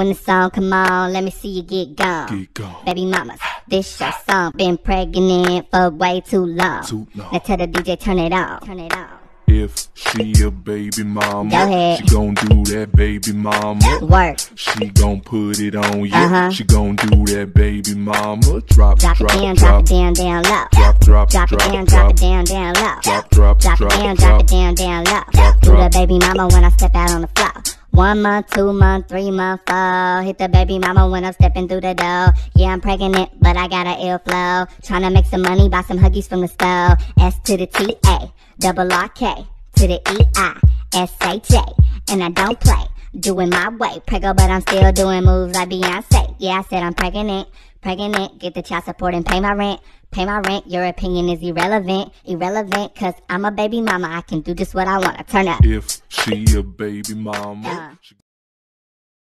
When the song come on, let me see you get gone. Get gone. Baby mamas, this your song. Been pregnant for way too long. Too long. Now tell the DJ turn it on. Turn it on. If she a baby mama, she gon' do that baby mama. Work. She gon' put it on you. Uh-huh. She gon' do that baby mama. Drop, Drop, drop, it down, drop drop, it down, down low. drop, drop, Drop it down, drop drop, it down, down low. drop, drop, Drop it drop, down, drop drop. it down, down low. Drop, Do the baby mama when I step out on the floor. One month, two month, three month, four. Hit the baby mama when I'm stepping through the door. Yeah, I'm pregnant, but I got a ill flow. Tryna make some money, buy some huggies from the store. S to the T A, double R K to the E I S H A, and I don't play. Doing my way, prego, but I'm still doing moves like Beyonce. Yeah, I said I'm pregnant, pregnant. Get the child support and pay my rent. Pay my rent, your opinion is irrelevant, irrelevant, cause I'm a baby mama. I can do just what I wanna. Turn up. If she a baby mama, Uh.